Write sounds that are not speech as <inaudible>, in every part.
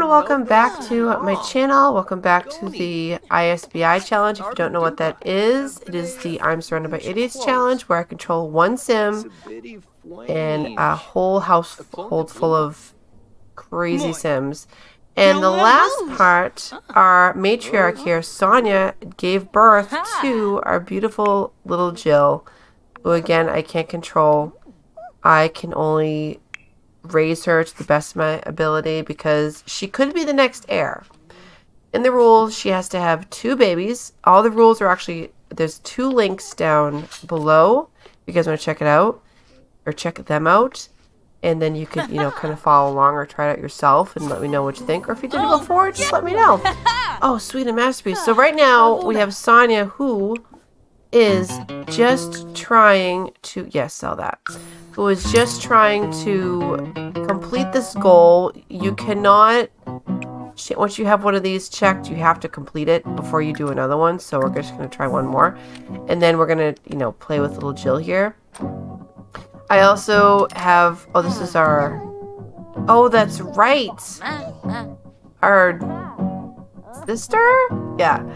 and welcome back to my channel. Welcome back to the ISBI challenge. If you don't know what that is, it is the I'm Surrounded by Idiots challenge where I control one sim and a whole household full of crazy sims. And the last part, our matriarch here, Sonya, gave birth to our beautiful little Jill, who again I can't control. I can only raise her to the best of my ability because she could be the next heir. In the rules, she has to have two babies. All the rules are actually, there's two links down below. If you guys want to check it out or check them out. And then you could, you know, kind of <laughs> follow along or try it out yourself and let me know what you think. Or if you did it oh, before, just let me know. <laughs> Oh, sweet, and masterpiece. So ah, right now, we have Sonya who is just trying to, yes, sell that who is just trying to complete this goal. You cannot, once you have one of these checked, you have to complete it before you do another one. So we're just going to try one more. And then we're going to, you know, play with little Jill here. I also have, oh, this is our, oh, that's right. Our sister? Yeah.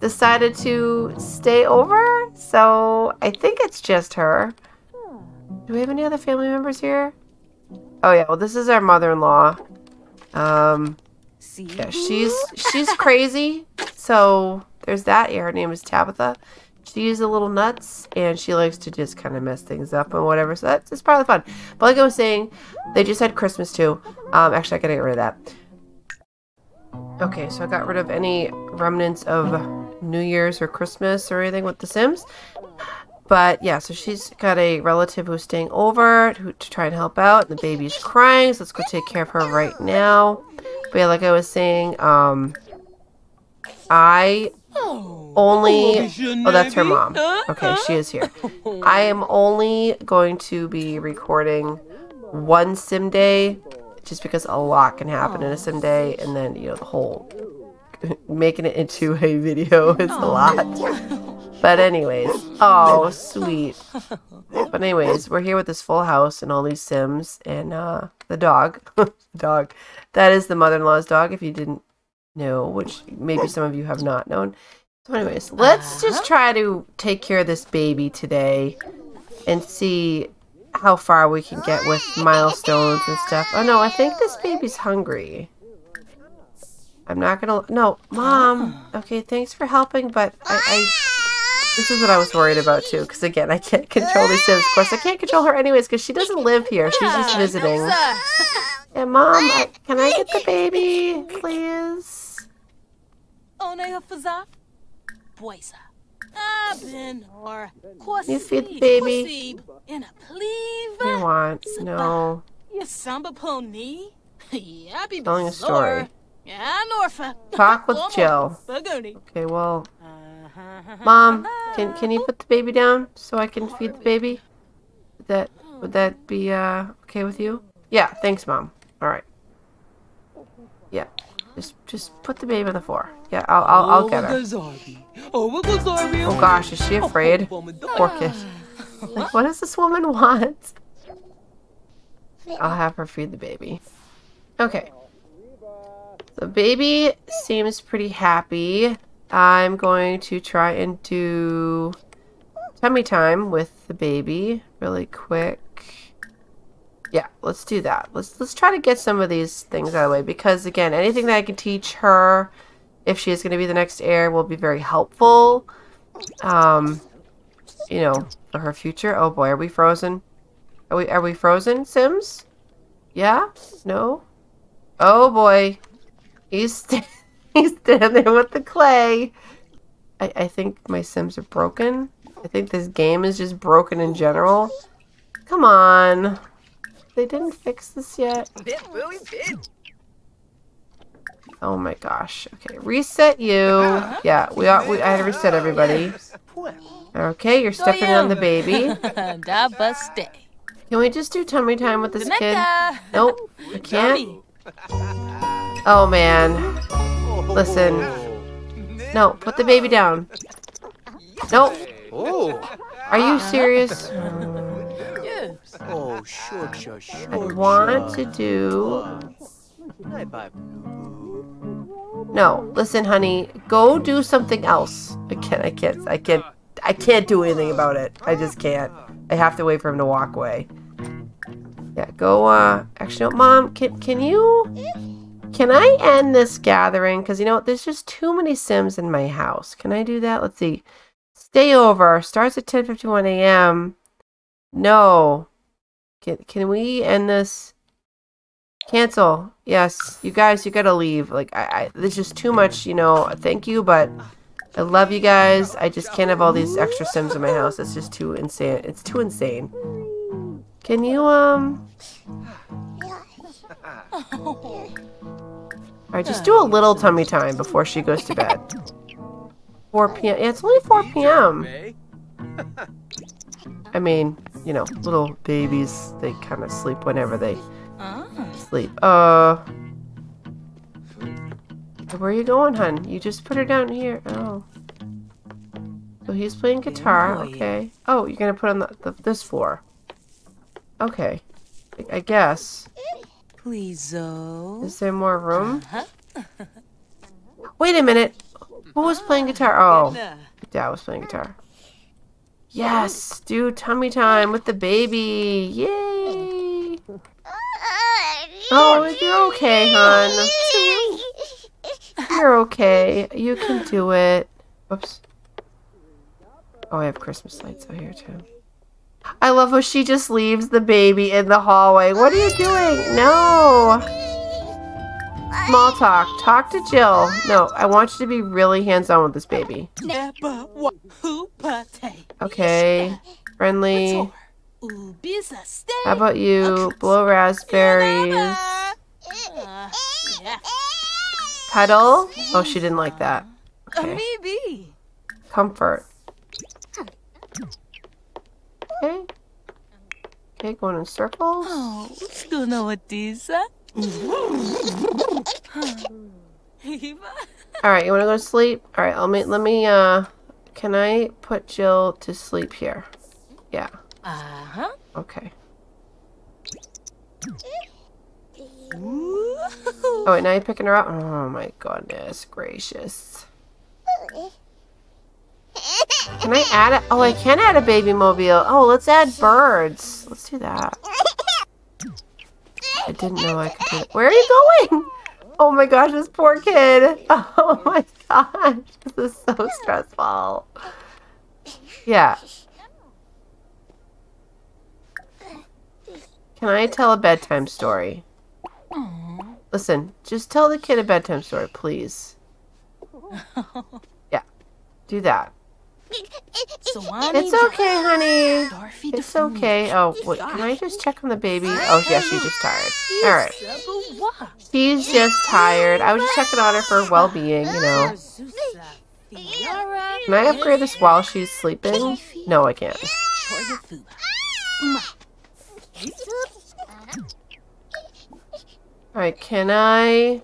Decided to stay over. So I think it's just her. Do we have any other family members here? Oh yeah, well this is our mother-in-law. Um, yeah, she's she's <laughs> crazy. So there's that. Yeah, her name is Tabitha. She's a little nuts, and she likes to just kind of mess things up and whatever. So that's it's probably fun. But like I was saying, they just had Christmas too. Um, actually, I gotta get rid of that. Okay, so I got rid of any remnants of New Year's or Christmas or anything with The Sims. But yeah, so she's got a relative who's staying over to, to try and help out. And the baby's crying, so let's go take care of her right now. But yeah, like I was saying, um, I only... Oh, that's her mom. Okay, she is here. I am only going to be recording one sim day just because a lot can happen in a sim day and then, you know, the whole <laughs> making it into a video is a lot. But anyways, oh sweet. But anyways, we're here with this full house and all these Sims and uh, the dog. <laughs> dog. That is the mother-in-law's dog. If you didn't know, which maybe some of you have not known. So anyways, let's just try to take care of this baby today and see how far we can get with milestones and stuff. Oh no, I think this baby's hungry. I'm not gonna. No, mom. Okay, thanks for helping, but I, I this is what I was worried about too, because again, I can't control these Sims. Of course, I can't control her anyways, because she doesn't live here. She's just visiting. Yeah, Mom, I, can I get the baby, please? You feed the baby. You want? No. <laughs> Telling a story. Talk with Jill. Okay, well, Mom, can can you put the baby down so I can feed the baby? Would that would that be uh, okay with you? Yeah, thanks, Mom. All right. Just just put the baby on the floor. Yeah, I'll I'll, I'll get her. Oh gosh, is she afraid? Poor kid. Like, what does this woman want? I'll have her feed the baby. Okay. The baby seems pretty happy. I'm going to try and do tummy time with the baby really quick. Yeah, let's do that. Let's let's try to get some of these things out of the way because again, anything that I can teach her if she is going to be the next heir will be very helpful. Um, you know, for her future. Oh boy, are we frozen? Are we are we frozen, Sims? Yeah? No? Oh boy. He's <laughs> He's standing there with the clay. I, I think my Sims are broken. I think this game is just broken in general. Come on. They didn't fix this yet. Oh my gosh. Okay, reset you. Yeah, we are. We, I had to reset everybody. Okay, you're stepping on the baby. <laughs> Can we just do tummy time with this kid? <laughs> Nope, we can't. Oh man. Listen. No, put the baby down. <laughs> No. Are you serious? I want to do... No, listen, honey. Go do something else. I can't, I can't, I can't, I can't do anything about it. I just can't. I have to wait for him to walk away. Yeah, go, uh, actually, no, Mom, can, can you, can I end this gathering? Because, you know, there's just too many Sims in my house. Can I do that? Let's see. Stay over. Starts at 10.51 a.m. No. Can, can we end this? Cancel. Yes. You guys, you gotta leave. Like, I, I, there's just too much, you know. Thank you, but I love you guys. I just can't have all these extra Sims in my house. It's just too insane. It's too insane. Can you, um... Alright, just do a little tummy time before she goes to bed. 4 p.m. Yeah, it's only 4 p.m. <laughs> I mean, you know, little babies, they kind of sleep whenever they sleep. Uh... Where are you going, hun? You just put her down here. Oh. So he's playing guitar. Okay. Oh, you're gonna put on the, the this floor. Okay. I, I guess. Please, oh. Is there more room? Wait a minute. Who was playing guitar? Oh, Dad was playing guitar. Yes, do tummy time with the baby. Yay! Oh, you're okay, hon. You're okay. You can do it. Oops. Oh, I have Christmas lights out here, too. I love how she just leaves the baby in the hallway. What are you doing? No! Small talk. Talk to Jill. No, I want you to be really hands-on with this baby. Okay. Friendly. How about you? Blow raspberries. Cuddle? Oh, she didn't like that. Okay. Comfort. Okay. Okay, going in circles. Oh, <laughs> these? Alright, you wanna go to sleep? Alright, let me let me uh can I put Jill to sleep here? Yeah. Uh-huh. Okay. Oh wait, now you're picking her up? Oh my goodness gracious. Can I add it? Oh, I can add a baby mobile. Oh, let's add birds. Let's do that. I didn't know I could do it. Where are you going? Oh my gosh, this poor kid. <laughs> Oh my gosh. This is so stressful. Yeah. Can I tell a bedtime story? Listen, just tell the kid a bedtime story, please. <laughs> Yeah. Do that. It's okay, honey. It's okay. Oh, wait, can I just check on the baby? Oh, yeah, she's just tired. Alright. She's just tired. I was just checking on her for well-being, you know. Can I upgrade this while she's sleeping? No, I can't. Alright, can I...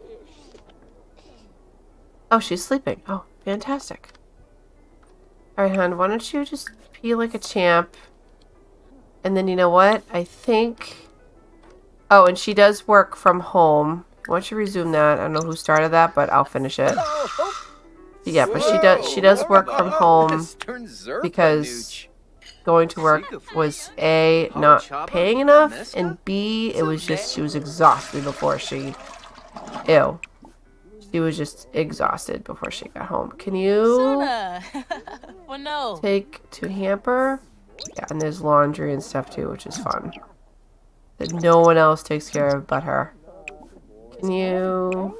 Oh, she's sleeping. Oh, fantastic. Alright, hon, why don't you just pee like a champ? And then you know what? I think... Oh, and she does work from home. Why don't you resume that? I don't know who started that, but I'll finish it. Yeah, but she does she does work from home because going to work was A, not paying enough, and B, it was just, she was exhausted before she, ew. She was just exhausted before she got home. Can you <laughs> take to hamper? Yeah, and there's laundry and stuff too, which is fun. That no one else takes care of but her. Can you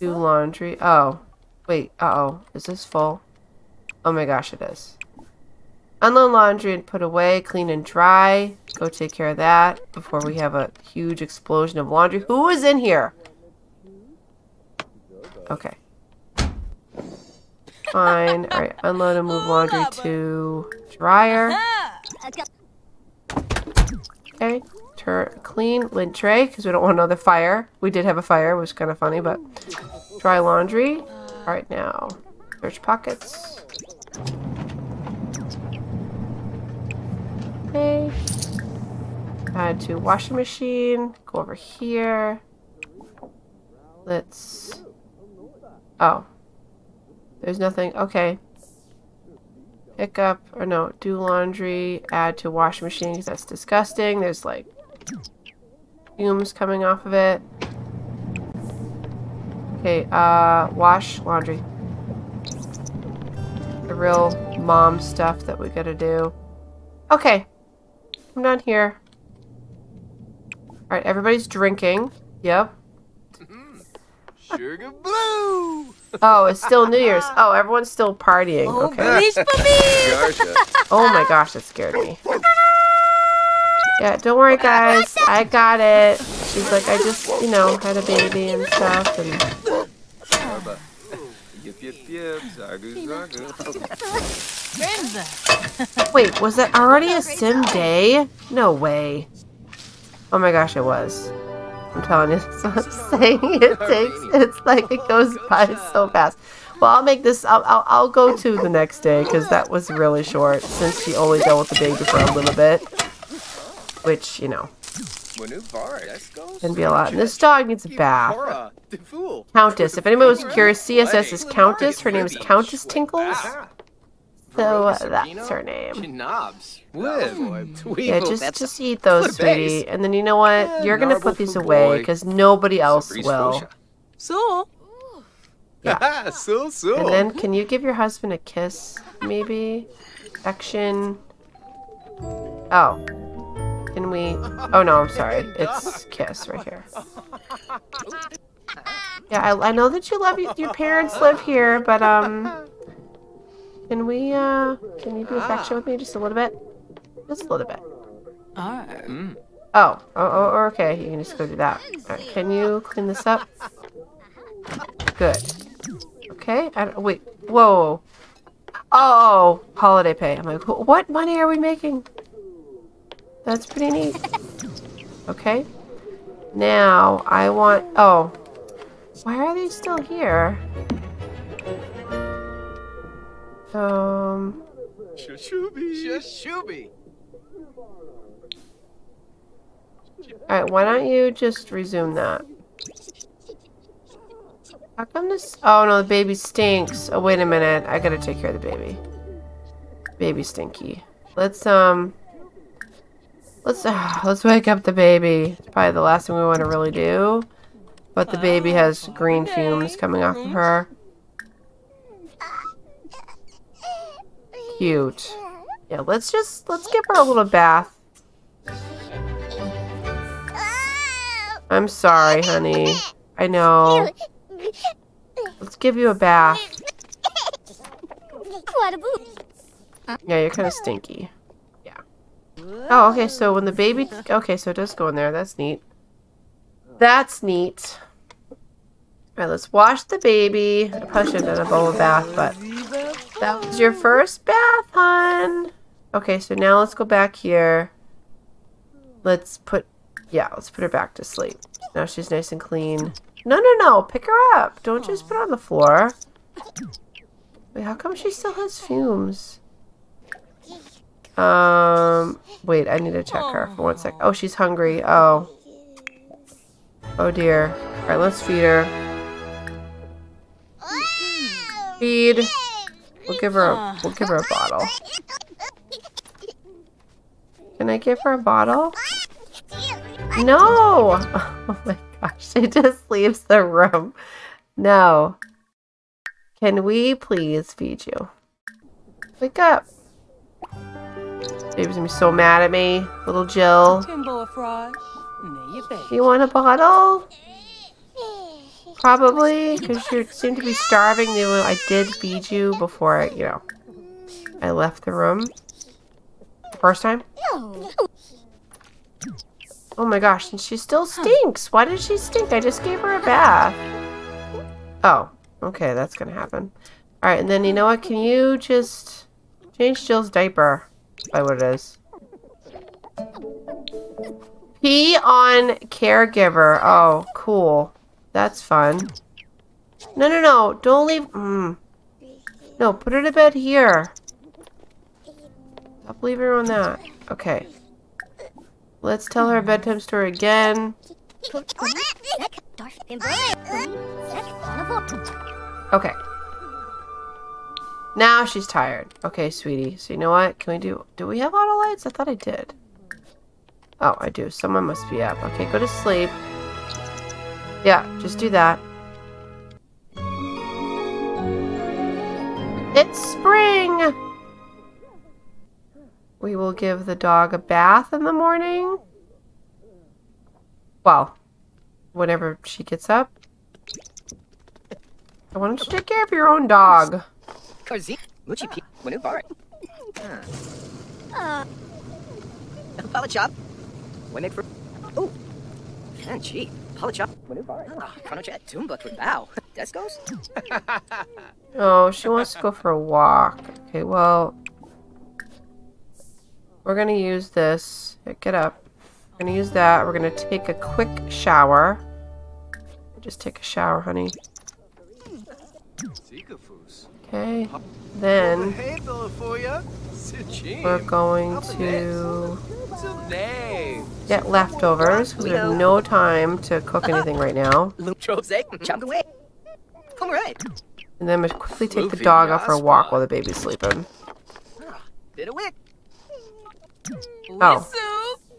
do laundry? Oh, wait, uh-oh. Is this full? Oh my gosh, it is. Unload laundry and put away, clean and dry. Go take care of that before we have a huge explosion of laundry. Who is in here? Okay. Fine. Alright, unload and move laundry to dryer. Okay. Tur clean lint tray, because we don't want another fire. We did have a fire, which is kind of funny, but... Dry laundry. Alright, now. Search pockets. Okay. Add to washing machine. Go over here. Let's... Oh. There's nothing. Okay. Pick up, or no, do laundry, add to washing machine because that's disgusting. There's like fumes coming off of it. Okay, uh, wash laundry. The real mom stuff that we gotta do. Okay. I'm done here. Alright, everybody's drinking. Yep. <laughs> Sugar Blue! Oh, it's still New Year's. Oh, everyone's still partying. Oh, Okay. please for me! Oh my gosh, that scared me. Yeah, don't worry guys. I got it. She's like, I just, you know, had a baby and stuff. And wait, was that already a sim day? No way. Oh my gosh, it was. I'm telling you, that's what I'm saying. It takes, it's like it goes by so fast. Well, I'll make this, I'll, I'll, I'll go to the next day because that was really short since she only dealt with the baby for a little bit. Which, you know, Manu bar. Let's go. can be a lot. And this dog needs a bath. Cora, the fool. Countess. If anyone was curious, CSS is Countess. Her name is Countess Tinkles. So uh, that's her name. Knobs. Live. Yeah, just just eat those, sweetie. And then you know what? You're gonna put these away because nobody else will. So, Yeah. <laughs> so so. And then can you give your husband a kiss, maybe? Action. Oh. Can we? Oh no, I'm sorry. <laughs> It's kiss right here. <laughs> Yeah, I, I know that you love you, your parents live here, but um, can we uh, can you do a be affectionate with me just a little bit? Just a little bit. Arr. Mm. Oh, oh, oh okay. You can just go do that. Alright, can you clean this up? Good. Okay. I don't, wait. Whoa. Oh, holiday pay. I'm like, what money are we making? That's pretty neat. Okay. Now I want. Oh, why are they still here? Um. Shashubi. Shashubi. All right. Why don't you just resume that? How come this? Oh no, the baby stinks. Oh wait a minute. I gotta take care of the baby. Baby stinky. Let's um. Let's uh, <sighs> let's wake up the baby. It's probably the last thing we want to really do. But the baby has green fumes coming off of her. Cute. Yeah, let's just let's give her a little bath. I'm sorry, honey. I know. Let's give you a bath. Yeah, you're kind of stinky. Yeah. Oh, okay, so when the baby... Okay, so it does go in there. That's neat. That's neat. Alright, let's wash the baby. I probably should have done a bowl of bath, but... That was your first bath, hon. Okay, so now let's go back here. Let's put... Yeah, let's put her back to sleep. Now she's nice and clean. No, no, no. Pick her up. Don't just put her on the floor. Wait, how come she still has fumes? Um, wait, I need to check her for one sec. Oh, she's hungry. Oh. Oh dear. Alright, let's feed her. Feed. We'll give her a, we'll give her a bottle. Can I give her a bottle? No! <laughs> Oh my gosh, she just leaves the room. No. Can we please feed you? Wake up. Baby's gonna be so mad at me. Little Jill. Timbo Frosh. Nay, you bet. You want a bottle? Probably, because you seem to be starving. I did feed you before I, you know, I left the room. The first time? Oh my gosh, and she still stinks. Why did she stink? I just gave her a bath. Oh, okay, that's gonna happen. Alright, and then you know what? Can you just change Jill's diaper? By what it is. Pee on caregiver. Oh, cool. That's fun. No, no, no. Don't leave. Mm. No, put her to bed here. Stop leaving her on that. Okay. Let's tell her a bedtime story again. Okay. Now she's tired. Okay, sweetie. So you know what? Can we do... Do we have auto lights? I thought I did. Oh, I do. Someone must be up. Okay, go to sleep. Yeah, just do that. It's spring! We will give the dog a bath in the morning. Well, whenever she gets up. Why don't you take care of your own dog? Palachop. When for. Oh. Fanchi. Palachop. Bart. Kanochat Tumba with Bow. Descos? <laughs> Oh, she wants to go for a walk. Okay, well, we're gonna use this. Get up. We're gonna use that. We're gonna take a quick shower. Just take a shower, honey. Okay. Then Hey. We're going to get leftovers because we have no time to cook anything right now. Loop Trove Zek. Chomp away. Come right. And then we'll quickly take the dog out for a walk while the baby's sleeping. Bit of wick. Oh.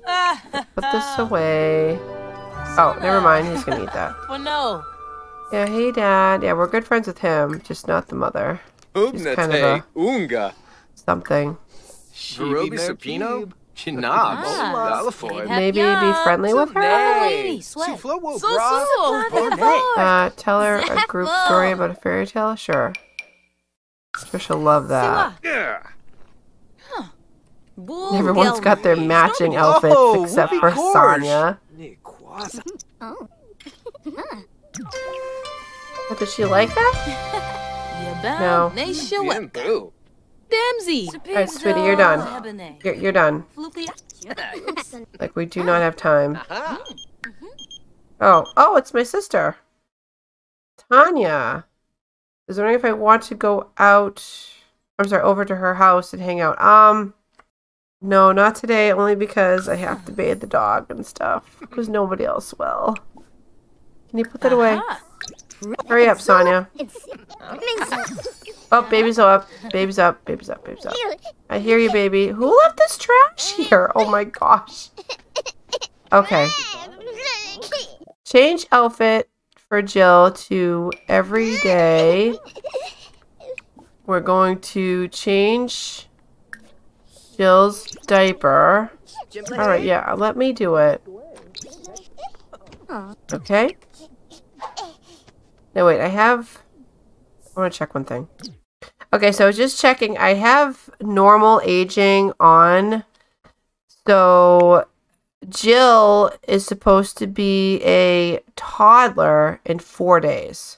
Ah, <laughs> Put this away. Oh, never mind. He's gonna eat that. <laughs> well, no. Yeah, hey dad. Yeah, we're good friends with him, just not the mother. Ubnate. kind of a- Unga. Something. Verobi Sapino. Chinab. Ah. Dalafoy. Maybe be friendly with her? Nay. Will So, Uh, tell her a group story about a fairy tale? Sure. Sure she'll love that. Yeah. Everyone's got their matching outfits Oh, except for Sonya. Ni. But Does she like that? <laughs> No. Nay, show Bien it. boo. Dempsey. Alright, sweetie, you're done. You're, you're done. Like, we do not have time. Oh, oh, it's my sister. Tanya. I was wondering if I want to go out. I'm sorry, over to her house and hang out. Um, no, not today. Only because I have to bathe the dog and stuff. Because nobody else will. Can you put that away? Hurry up, Sonya. <laughs> Oh, baby's up. Baby's up. Baby's up. Baby's up. I hear you, baby. Who left this trash here? Oh my gosh. Okay. Change outfit for Jill to every day. We're going to change Jill's diaper. All right, yeah, let me do it. Okay. No, wait, I have. I want to check one thing. Okay, so just checking. I have normal aging on. So Jill is supposed to be a toddler in four days,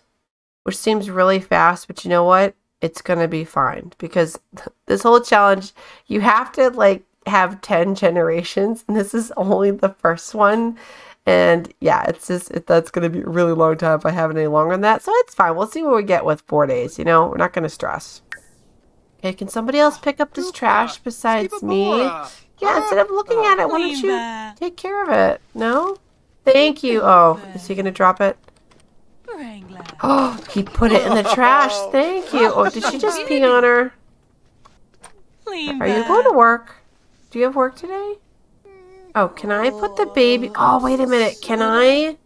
which seems really fast, but you know what? It's going to be fine because <laughs> this whole challenge, you have to like have 10 generations, and this is only the first one. And yeah, it's just, it, that's going to be a really long time if I have it any longer than that. So it's fine. We'll see what we get with four days. You know, we're not going to stress. Okay, can somebody else pick up this trash besides me? Yeah, instead of looking at it, why don't you take care of it? No? Thank you. Oh, is he going to drop it? Oh, he put it in the trash. Thank you. Oh, did she <laughs> just pee on her? Are you going to work? Do you have work today? Oh, can I put the baby? Oh, wait a minute. Can I?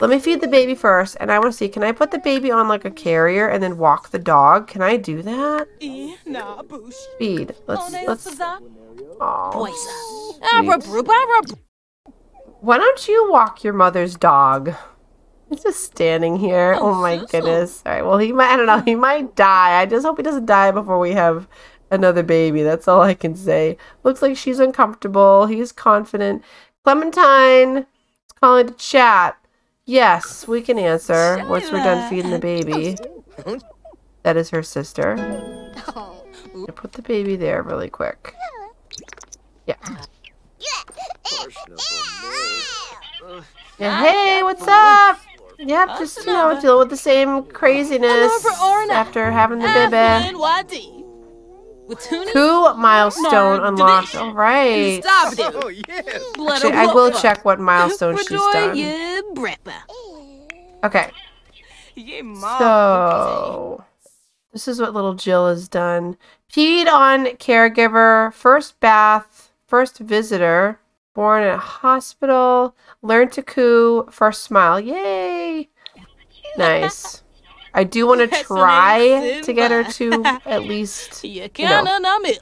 Let me feed the baby first, and I want to see. Can I put the baby on like a carrier and then walk the dog? Can I do that? Nah, boosh. Feed. Let's nay, let's. Oh, Boysa. Abra broop, abra broop. Why don't you walk your mother's dog? He's just standing here. Oh, Oh, my goodness. All right. Well, he might. I don't know. He might die. I just hope he doesn't die before we have another baby. That's all I can say. Looks like she's uncomfortable. He's confident. Clementine is calling to chat. Yes, we can answer once we're done feeding the baby. <laughs> That is her sister. I put the baby there really quick. Yeah. Yeah. Hey, what's up? Yep, just you know, dealing with the same craziness after having the baby. Aflin Wadi. Watuni. Two milestone Mark unlocked. All right. Stop it. Oh, yes. Blood Actually, I will check what milestone she's done. Okay, so this is what little Jill has done. Peed on caregiver, first bath, first visitor, born at hospital, learned to coo, first smile. Yay! Nice. I do want <laughs> to try to get her to <laughs> at least You know. can't na me.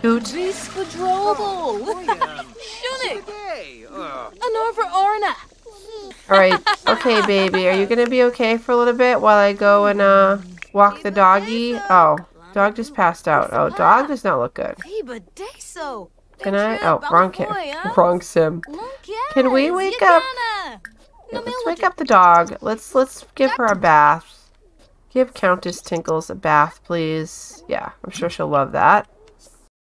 hoot. Disquadrobal. Shunik. Hey, uh, An over Orna. All right. Okay, baby. Are you gonna be okay for a little bit while I go and uh walk the doggy? Oh, dog just passed out. Oh, dog does not look good. Can I? Oh, wrong kid. Wrong sim. Can we wake up? Yeah, let's wake up the dog. Let's let's give her a bath. Give Countess Tinkles a bath, please. Yeah, I'm sure she'll love that.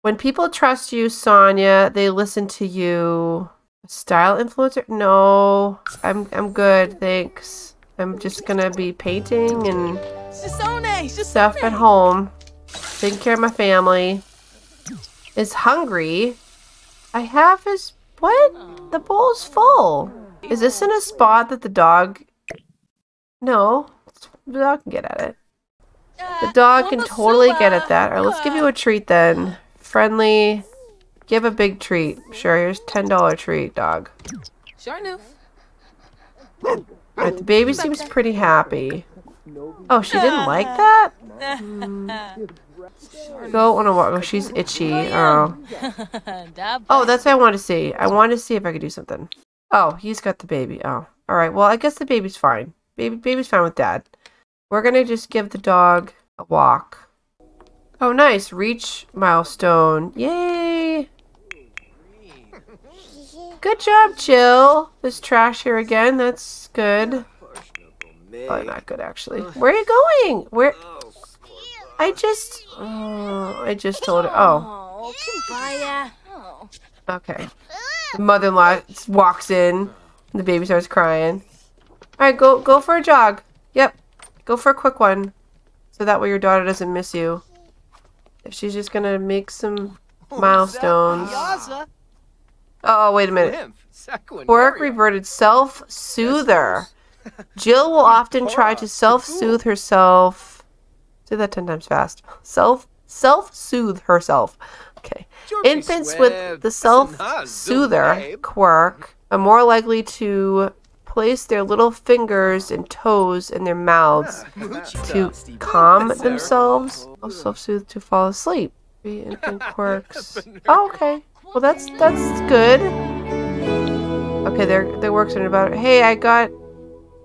When people trust you, Sonya, they listen to you. Style influencer? No, I'm I'm good, thanks. I'm just gonna be painting and stuff at home, taking care of my family. Is hungry. I have his what? The bowl's full. Is this in a spot that the dog? No, the dog can get at it. The dog can totally get at that. All right, let's give you a treat then. Friendly. Give a big treat. Sure, here's ten dollar treat, dog. Sure enough. Right, the baby seems pretty happy. Oh, she didn't like <laughs> that. Go on a walk. Oh, she's itchy. Oh. Oh, <laughs> oh that's what I want to see. I want to see if I could do something. Oh, he's got the baby. Oh, all right. Well, I guess the baby's fine. Baby, baby's fine with dad. We're gonna just give the dog a walk. Oh, nice. Reach milestone. Yay! Good job, Jill. There's trash here again. That's good. Probably not good, actually. Where are you going? Where? I just. Oh, I just told her. Oh. Okay. The mother-in-law walks in. And the baby starts crying. All right, go go for a jog. Yep, go for a quick one, so that way your daughter doesn't miss you. If she's just gonna make some <laughs> milestones. Oh, wait a minute. Quirk reverted self-soother. <laughs> Jill will often try to self-soothe herself. Say that ten times fast. Self self-soothe herself. Okay. Infants with the self-soother quirk are more likely to place their little fingers and toes in their mouths to calm themselves. Or self-soothe to fall asleep. Three infant <laughs> quirks. Oh, okay. Well, that's that's good. Okay, there there works in about. Hey, I got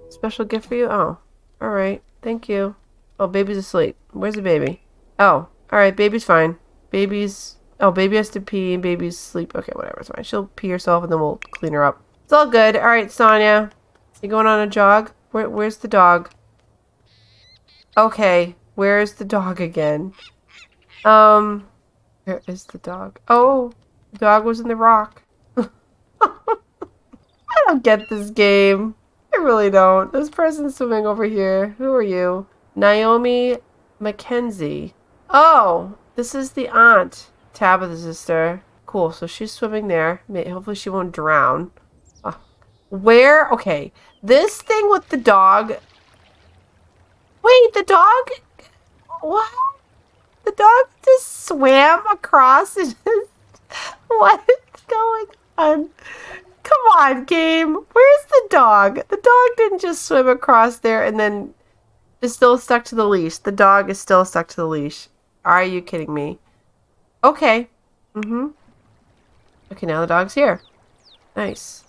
special gift for you. Oh, all right. Thank you. Oh, baby's asleep. Where's the baby? Oh, all right. Baby's fine. Baby's. Oh, baby has to pee and baby's sleep. Okay, whatever. It's fine. She'll pee herself and then we'll clean her up. It's all good. All right, Sonya. You going on a jog? Where, where's the dog? Okay, where's the dog again? Um, where is the dog? Oh, the dog was in the rock. <laughs> I don't get this game. I really don't. This person's swimming over here. Who are you? Naomi Mackenzie. Oh, this is the aunt. Tabitha's sister. Cool, so she's swimming there. Hopefully she won't drown. Where? Okay. This thing with the dog. Wait, the dog? What? The dog just swam across and just... <laughs> What is going on? Come on, game. Where's the dog? The dog didn't just swim across there and then is still stuck to the leash. The dog is still stuck to the leash. Are you kidding me? Okay. Mm-hmm. Okay, now the dog's here. Nice.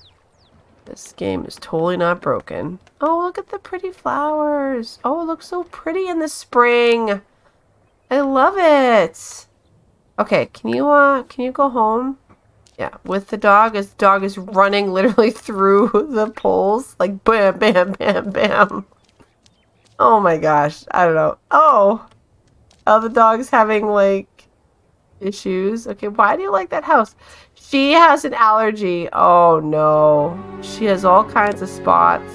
This game is totally not broken. Oh, look at the pretty flowers. Oh, it looks so pretty in the spring. I love it. Okay, can you uh can you go home? Yeah, with the dog as the dog is running literally <laughs> through the poles like bam bam bam bam. Oh my gosh, I don't know. Oh. Oh, the dog's having like issues. Okay, why do you like that house? She has an allergy. Oh no. She has all kinds of spots.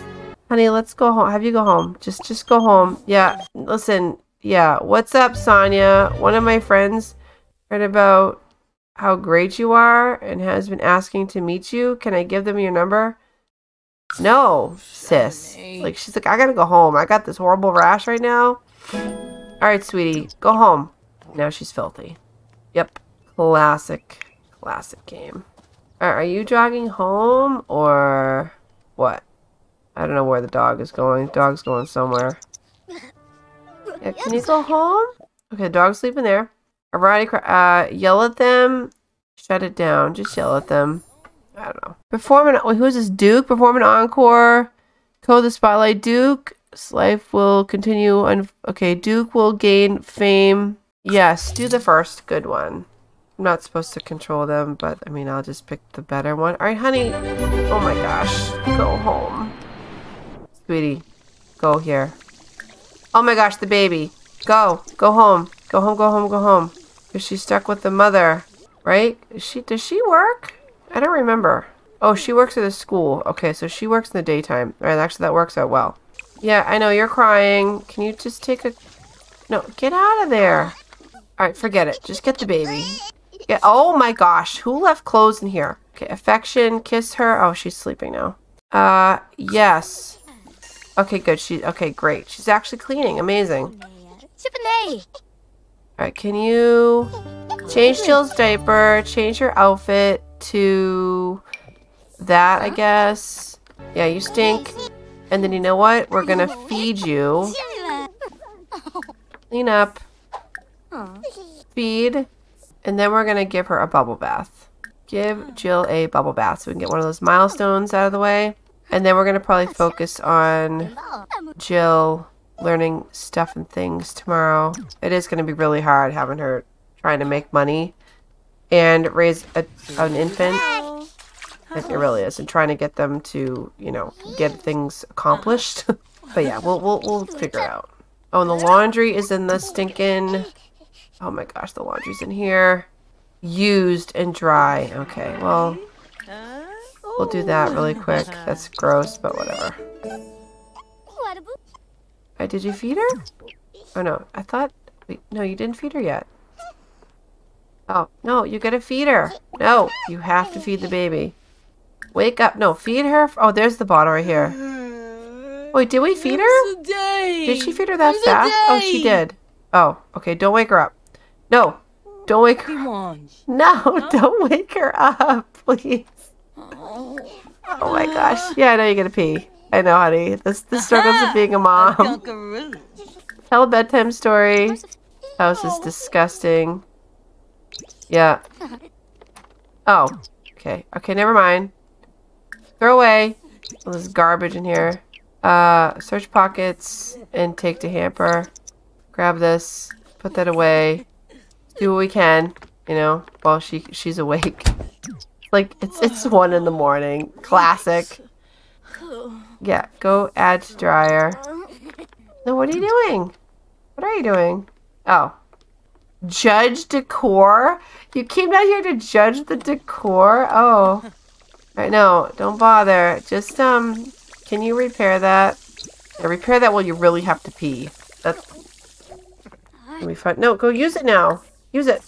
Honey, let's go home. Have you go home. Just just go home. Yeah. Listen. Yeah. What's up, Sonya? One of my friends heard about how great you are and has been asking to meet you. Can I give them your number? No, sis. Like, she's like, I gotta go home. I got this horrible rash right now. Alright, sweetie. Go home. Now she's filthy. Yep. Classic. Classic game. Are you jogging home or what? I don't know where the dog is going. The Dog's going somewhere. Yeah, can you go home? Okay, dog's sleeping there. Variety cry. Uh, yell at them. Shut it down. Just yell at them. I don't know. Perform an. Who is this? Duke. Perform an encore. Code the spotlight. Duke. Life will continue. Okay, Duke will gain fame. Yes, do the first good one. I'm not supposed to control them, but I mean, I'll just pick the better one. All right, honey. Oh my gosh. Go home. Sweetie, go here. Oh my gosh, the baby. Go. Go home. Go home, go home, go home. Is she stuck with the mother? Right? Is she does she work? I don't remember. Oh, she works at a school. Okay, so she works in the daytime. All right, actually that works out well. Yeah, I know you're crying. Can you just take a No, get out of there. All right, forget it. Just get the baby. Yeah. Oh my gosh, who left clothes in here? Okay, affection, kiss her. Oh, she's sleeping now. Uh, yes. Okay, good. She okay, great. She's actually cleaning. Amazing. All right, can you change Jill's diaper, change her outfit to that, I guess. Yeah, you stink. And then you know what? We're gonna feed you. Clean up. Feed. And then we're gonna give her a bubble bath. Give Jill a bubble bath so we can get one of those milestones out of the way. And then we're gonna probably focus on Jill learning stuff and things tomorrow. It is going to be really hard having her trying to make money and raise a, an infant. It, really is, and trying to get them to, you know, get things accomplished. <laughs> but yeah, we'll we'll we'll figure out. Oh, and the laundry is in the stinking. Oh my gosh, the laundry's in here. Used and dry. Okay, well, we'll do that really quick. That's gross, but whatever. Uh, did you feed her? Oh no, I thought. Wait, no, you didn't feed her yet. Oh no, you gotta feed her. No, you have to feed the baby. Wake up. No, feed her. Oh, there's the bottle right here. Wait, did we feed her? Did she feed her that fast? Oh, she did. Oh, okay. Don't wake her up. No, don't wake her. No, <laughs> don't wake her up, please. Oh my gosh. Yeah, I know you're gonna pee. I know, honey. This the <laughs> struggles of being a mom. Tell a bedtime story. House is disgusting. Yeah. <laughs> Oh. Okay. Okay, never mind. Throw away. All this garbage in here. Uh, search pockets and take to hamper. Grab this. Put that away. Do what we can. You know, while she she's awake. Like it's it's one in the morning. Classic. Yeah, go add to dryer. No, what are you doing? What are you doing? Oh. Judge decor? You came down here to judge the decor? Oh. I know. Don't bother. Just, um, can you repair that? Yeah, repair that while you really have to pee. That's gonna be fun. No, go use it now. Use it.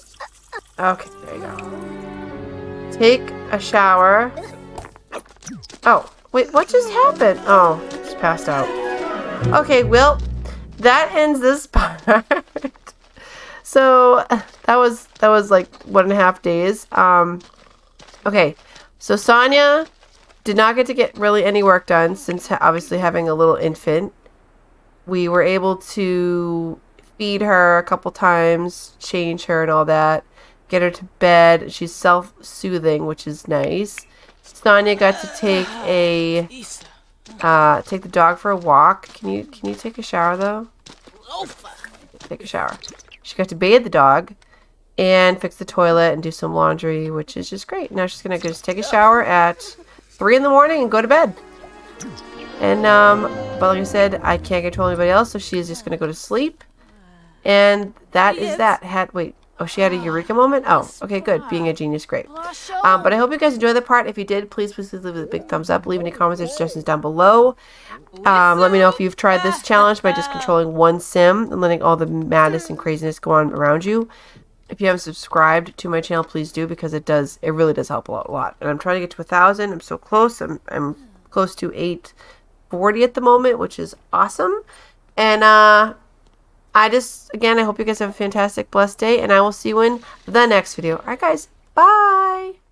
Okay, there you go. Take a shower. Oh, Wait, what just happened? Oh, just passed out. Okay, well, that ends this <laughs> part. so that was that was like one and a half days. Um, okay, so Sonya did not get to get really any work done since obviously having a little infant. We were able to feed her a couple times, change her and all that, get her to bed. She's self-soothing, which is nice. Sonya got to take a uh, take the dog for a walk. Can you can you take a shower though? Take a shower. She got to bathe the dog and fix the toilet and do some laundry, which is just great. Now she's gonna go just take a shower at three in the morning and go to bed. And um, but like I said, I can't control anybody else, so she's just gonna go to sleep. And that is that. Had wait, Oh, she had a eureka moment? Oh, okay, good. Being a genius, great. Um, but I hope you guys enjoyed the part. If you did, please, please, please leave a big thumbs up. Leave any comments or suggestions down below. Um, let me know if you've tried this challenge by just controlling one sim and letting all the madness and craziness go on around you. If you haven't subscribed to my channel, please do because it does, it really does help a lot. A lot. And I'm trying to get to a thousand. I'm so close. I'm, I'm close to 840 at the moment, which is awesome. And uh, I just, again, I hope you guys have a fantastic, blessed day, and I will see you in the next video. All right, guys. Bye.